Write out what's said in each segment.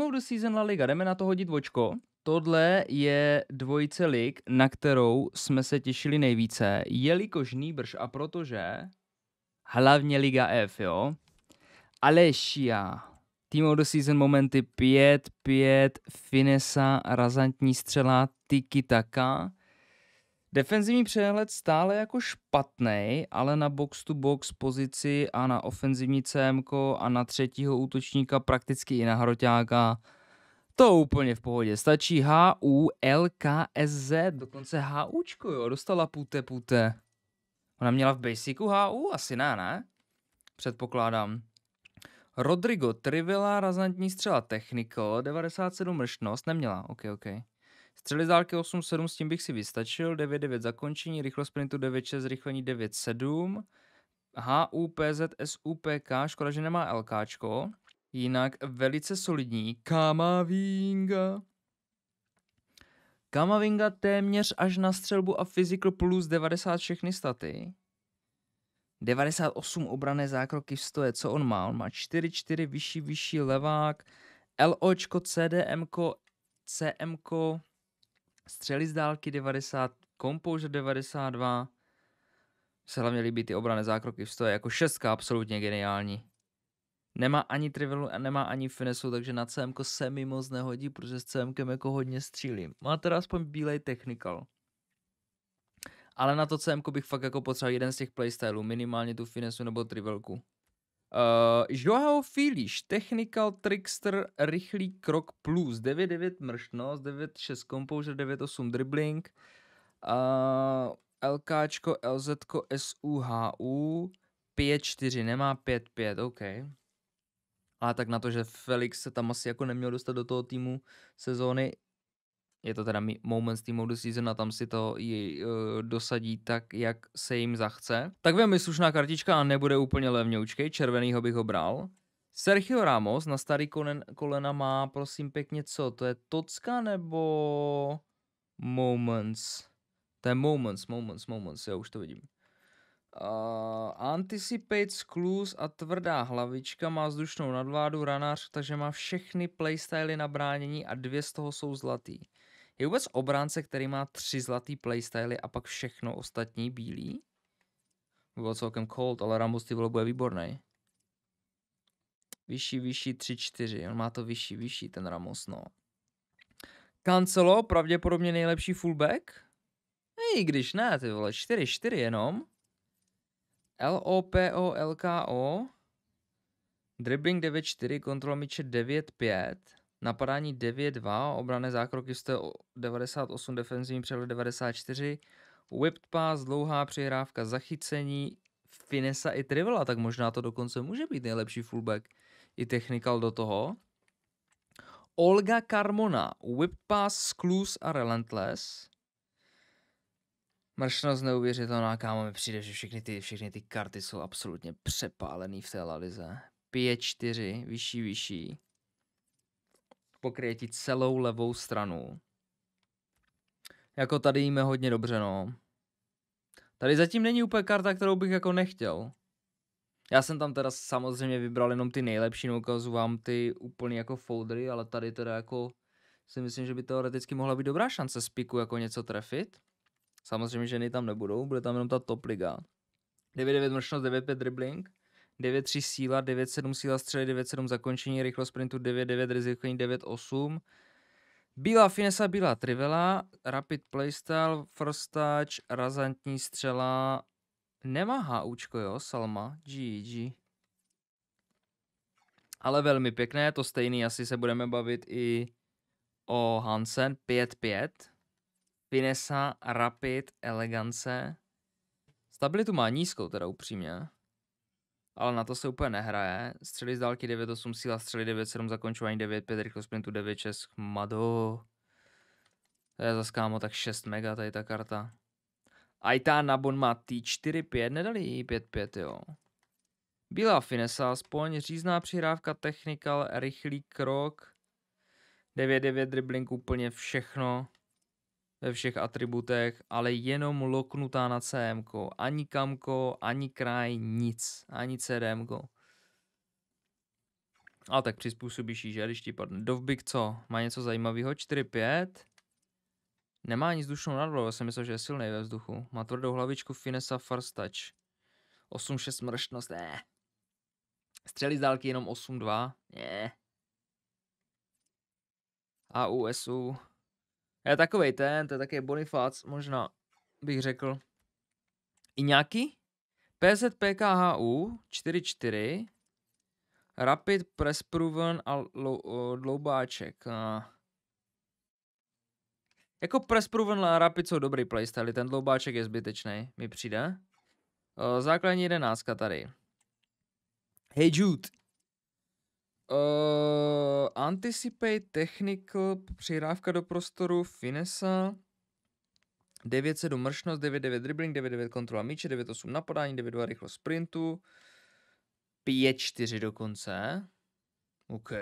Team of the Season La Liga, jdeme na to hodit očko. Tohle je dvojice lig, na kterou jsme se těšili nejvíce, jelikož nýbrž a protože hlavně Liga F, jo. Alešia, Team of the Season momenty 5, 5, Finesa, razantní střela, tiki taka. Defenzivní přehled stále jako špatný, ale na box to box pozici a na ofenzivní CM a na třetího útočníka prakticky i na hroťáka to úplně v pohodě. Stačí H, U, L, K, S, Z, dokonce H, Učko, jo, dostala pute, pute. Ona měla v basicu H, U? Asi ne, ne? Předpokládám. Rodrigo, Trivela, razantní střela, technical, 97 mrštnost, neměla, ok, ok. Střely z dálky 8-7, s tím bych si vystačil, 9-9 zakončení, rychlost sprintu 9-6, zrychlení 9-7, H, U, P, Z, S, U, P, K, škoda, že nemá LKčko. Jinak velice solidní Kamavinga. Kamavinga téměř až na střelbu a physical plus 90 všechny staty. 98 obrané zákroky v stoje, co on má? On má 4-4 vyšší, vyšší levák, LOčko, CDMko, CMko, střely z dálky 90, composure 92. Se hlavně líbí ty obrané zákroky v stoje, jako šestka absolutně geniální. Nemá ani trivialu a nemá ani finesu, takže na CM se mi moc nehodí, protože s CM jako hodně střílím. Má teda aspoň bílej technical. Ale na to CM bych fakt jako potřeboval jeden z těch playstylů, minimálně tu finesu nebo trivelku. Uh, Joao Filiš, Technical Trickster, rychlý krok plus, 9-9 mrštnost, 9-6 composure, 9-8 dribbling, uh, LKčko, LZko, SUHU, 5-4, nemá 5-5, OK. Ale tak na to, že Felix se tam asi jako neměl dostat do toho týmu sezóny, je to teda moment týmu do season a tam si to i uh, dosadí tak, jak se jim zachce. Tak velmi slušná kartička a nebude úplně levňoučkej, červenýho bych ho bral. Sergio Ramos na starý kolen, kolena má prosím pěkně co, to je Tocka nebo Moments? To je Moments, Moments, Moments, já už to vidím. Uh, Anticipates Clues a tvrdá hlavička má vzdušnou nadvládu ranář, takže má všechny playstyly na bránění a dvě z toho jsou zlatý. Je vůbec obránce, který má tři zlatý playstyly a pak všechno ostatní bílý? Bylo celkem cold, ale Ramos ty bude výborný. Vyšší, vyšší, 3-4. On má to vyšší, vyšší ten Ramos, no. Cancelo, pravděpodobně nejlepší fullback? I když ne, ty vole, 4-4 jenom. LOPO, LKO, dribbling 9-4, kontrola míče 9-5, napadání 9-2, obrané zákroky jste 98, defenzivní přehled 94, whipped pass, dlouhá přihrávka, zachycení, finesa i trivela, tak možná to dokonce může být nejlepší fullback i technical do toho. Olga Carmona, whip pass, clues a relentless. Mršnost neuvěřitelná, kámo, mi přijde, že všechny ty, všechny ty karty jsou absolutně přepálený v té lalize. 5-4, vyšší, vyšší. Pokryje ti celou levou stranu. Jako tady jíme hodně dobře, no. Tady zatím není úplně karta, kterou bych jako nechtěl. Já jsem tam teda samozřejmě vybral jenom ty nejlepší, neukazu vám ty úplně jako foldery, ale tady teda jako si myslím, že by teoreticky mohla být dobrá šance z piku jako něco trefit. Samozřejmě ženy tam nebudou, bude tam jenom ta top liga. 9-9 mršnost, 9-5 dribbling, 9-3 síla, 9-7 síla střely, 9-7 zakončení, rychlost sprintu, 9-9 rizikení, 9-8. Bílá finesa, bílá trivela, rapid playstyle, first touch, razantní střela, nemá HUčko, jo, Salma, GG. Ale velmi pěkné, to stejný, asi se budeme bavit i o Hansen, 5-5. Finesa, Rapid, Elegance. Stabilitu má nízkou teda upřímně. Ale na to se úplně nehraje. Střely z dálky 9.8, síla střely 9.7, zakončování 9.5, rychlost sprintu 9.6, mado. To je zase kámo tak 6 mega tady ta karta. Aita Nabon má T4.5, nedali jí 5.5 jo. Bílá finesa, aspoň řízná přihrávka, technikal, rychlý krok. 9.9 dribbling, úplně všechno ve všech atributech, ale jenom loknutá na CM. Ani kamko, ani kraj, nic. Ani CDM. A tak přizpůsobíš jí, že, když ti padne. Dovbik co? Má něco zajímavého? 4-5. Nemá nic dušnou nadvolu, já jsem myslel, že je silný ve vzduchu. Má tvrdou hlavičku, finesa, touch. 8-6 mrštnost, ne. Střelí z dálky jenom 8-2, ne. A USU. Je takovej ten, to je taky Bonifác, možná bych řekl. I nějaký? PZPKHU 4-4. Rapid, Press Proven a dloubáček. Jako Press Proven a Rapid jsou dobrý playstyle, ten dloubáček je zbytečný, mi přijde. základní jedenáctka tady. Hey Jude. Uh, anticipate, technical, přihrávka do prostoru, finesa. 9-7 mršnost, 9-9 dribbling, 9-9 kontrola míče, 9-8 napadání, 9-2 rychlost sprintu. 5-4 dokonce. OK.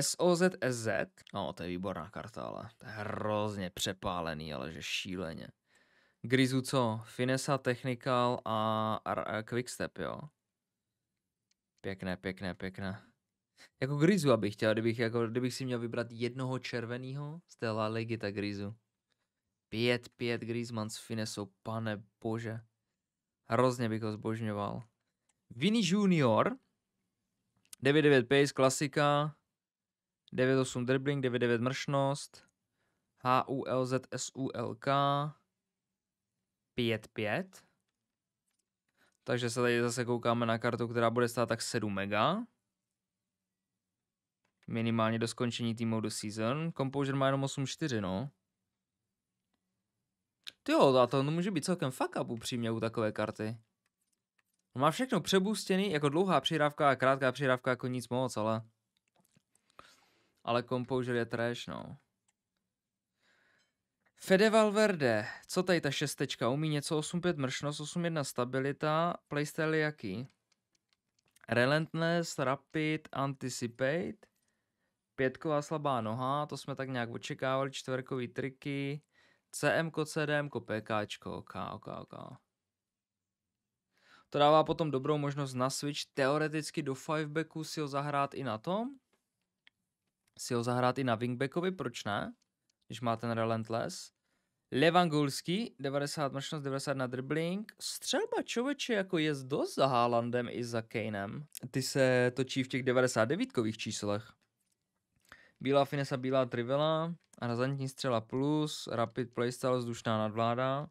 SOZ SZ. No, to je výborná karta, ale to je hrozně přepálený, ale že šíleně. Grizu co? Finesa, Technical a, a, a Quickstep, jo. Pěkné, pěkné, pěkné. Jako Grizu abych chtěl, kdybych, jako, kdybych si měl vybrat jednoho červeného z té La Ligy, tak Grizu. Pět, pět Griezmann s Finesou, pane bože. Hrozně bych ho zbožňoval. Vinny Junior. 9-9 pace, klasika. 9-8 dribbling, 9-9 mršnost. HULZ SULK. 5-5. Takže se tady zase koukáme na kartu, která bude stát tak 7 mega. Minimálně do skončení týmu do season. Composure má jenom 8-4, no. Ty jo, a to může být celkem fuck up upřímně u takové karty. On má všechno přebustěný, jako dlouhá přirávka a krátká přirávka jako nic moc, ale... Ale Composure je trash, no. Fede Valverde, co tady ta šestečka, umí něco 8-5 mršnost, 8-1 stabilita, playstyle jaký? Relentless, Rapid, Anticipate, pětková slabá noha, to jsme tak nějak očekávali, čtverkový triky, CM, CDM, PK, OK, OK, OK. To dává potom dobrou možnost na Switch teoreticky do 5backu si ho zahrát i na tom. Si ho zahrát i na wingbackovi, proč ne? Když má ten Relentless. Levangulský, 90 mršnost, 90 na dribbling. Střelba čověče jako je dost za Haalandem i za Kanem. Ty se točí v těch 99 číslech. Bílá finesa, bílá trivela, razantní střela plus, rapid playstyle, vzdušná nadvláda.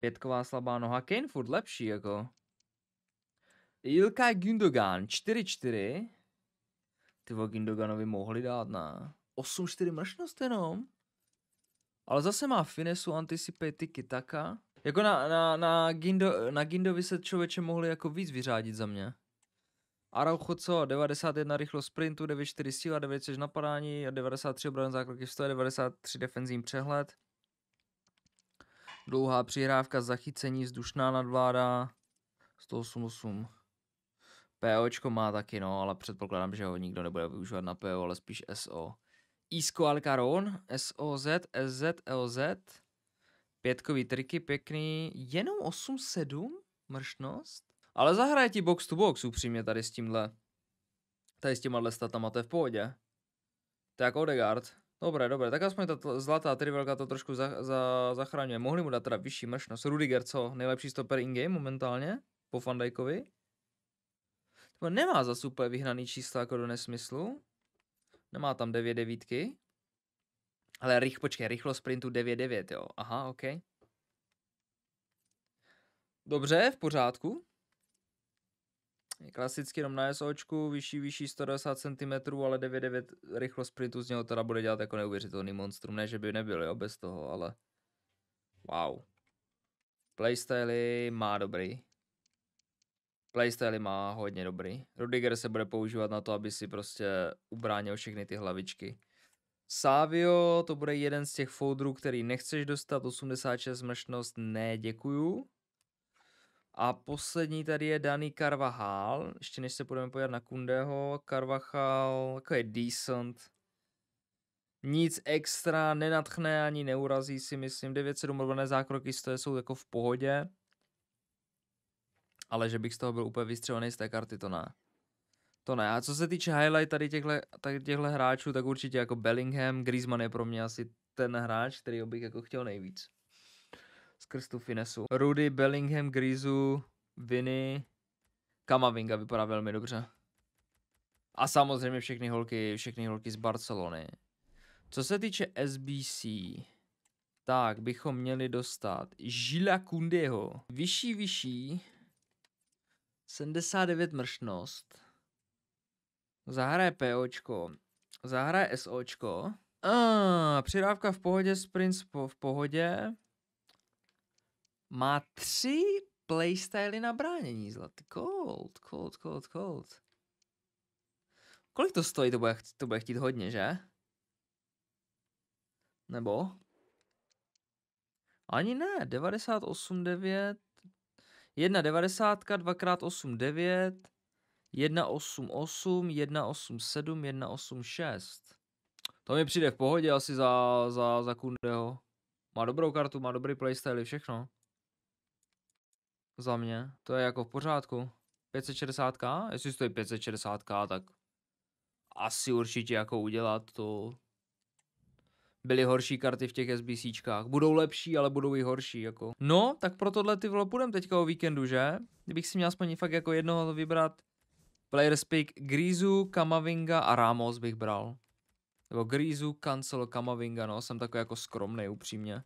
Pětková slabá noha, Kane furt lepší jako. Ilkay Gündogan, 4-4. Ty Gündoganovi mohli dát na 8-4 mršnost jenom. Ale zase má finesu, anticipate tiki taka. Jako na, na, na, Gindo, na Gindovi se člověče mohli jako víc vyřádit za mě. Araujo co? 91 rychlost sprintu, 94 síla, 96 napadání a 93 obrany zákroky 193 defenzím přehled. Dlouhá přihrávka, zachycení, vzdušná nadvláda, 188. POčko má taky, no, ale předpokládám, že ho nikdo nebude využívat na PO, ale spíš SO. Isco Alcaron, SOZ, SZ, LZ. Pětkový triky, pěkný. Jenom 8-7 mršnost? Ale zahraje ti box to box upřímně tady s tímhle. Tady s těma statama, to je v pohodě. Tak Odegaard. Dobré, dobré, tak aspoň ta zlatá trivelka to trošku za, za, zachraňuje. Mohli mu dát teda vyšší mršnost. Rudiger, co? Nejlepší stoper in-game momentálně? Po Fandajkovi? Nemá za super vyhnaný čísla jako do nesmyslu. Nemá tam 9 devítky. Ale rych, počkej, rychlo sprintu 9-9, jo. Aha, ok. Dobře, v pořádku. Klasicky jenom na SOčku, vyšší, vyšší 110 cm, ale 9-9 rychlo sprintu z něho teda bude dělat jako neuvěřitelný monstrum. Ne, že by nebyl, jo, bez toho, ale wow. Playstyle má dobrý. Playstyle má hodně dobrý. Rudiger se bude používat na to, aby si prostě ubránil všechny ty hlavičky. Savio, to bude jeden z těch foldrů, který nechceš dostat, 86 mršnost, ne, děkuju. A poslední tady je Dani Carvajal, ještě než se budeme podívat na Kundeho, Carvajal, jako je decent. Nic extra, nenatchne ani neurazí si myslím, 9-7 zákroky jsou jako v pohodě. Ale že bych z toho byl úplně vystřelený z té karty, to ne. To ne. A co se týče highlight tady těchto, tady těchto hráčů, tak určitě jako Bellingham, Griezmann je pro mě asi ten hráč, který bych jako chtěl nejvíc. Skrz tu finesu. Rudy, Bellingham, Grizu, Viny, Kamavinga vypadá velmi dobře. A samozřejmě všechny holky, všechny holky z Barcelony. Co se týče SBC, tak bychom měli dostat Žila Kundeho. Vyšší, vyšší. 79 mršnost. Zahraje POčko. Zahraje SOčko. A, přidávka v pohodě, sprint v pohodě. Má tři playstyly na bránění zlatý. Cold, cold, cold, cold. Kolik to stojí? To bude, to bude chtít hodně, že? Nebo? Ani ne, 98,9. 1,90, 2x8, 9. 188, 187, 186. To mi přijde v pohodě asi za, za, za Kundeho. Má dobrou kartu, má dobrý playstyle, všechno. Za mě. To je jako v pořádku. 560k? Jestli stojí 560k, tak asi určitě jako udělat to. Byly horší karty v těch SBCčkách. Budou lepší, ale budou i horší, jako. No, tak pro tohle ty vole půjdem teďka o víkendu, že? Kdybych si měl aspoň fakt jako jednoho vybrat. Players pick Grizu, Kamavinga a Ramos bych bral. Nebo Grizu, Cancel, Kamavinga, no, jsem takový jako skromný upřímně.